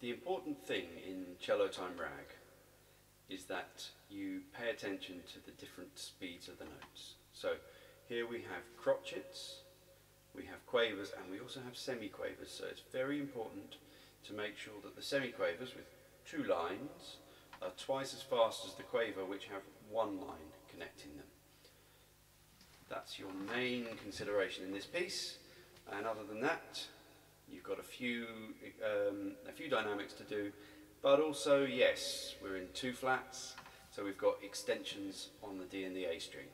The important thing in cello time rag is that you pay attention to the different speeds of the notes. So here we have crotchets, we have quavers, and we also have semiquavers. So it's very important to make sure that the semiquavers with two lines are twice as fast as the quaver which have one line connecting them. That's your main consideration in this piece. And other than that, few, um, a few dynamics to do, but also, yes, we're in two flats, so we've got extensions on the D and the A string.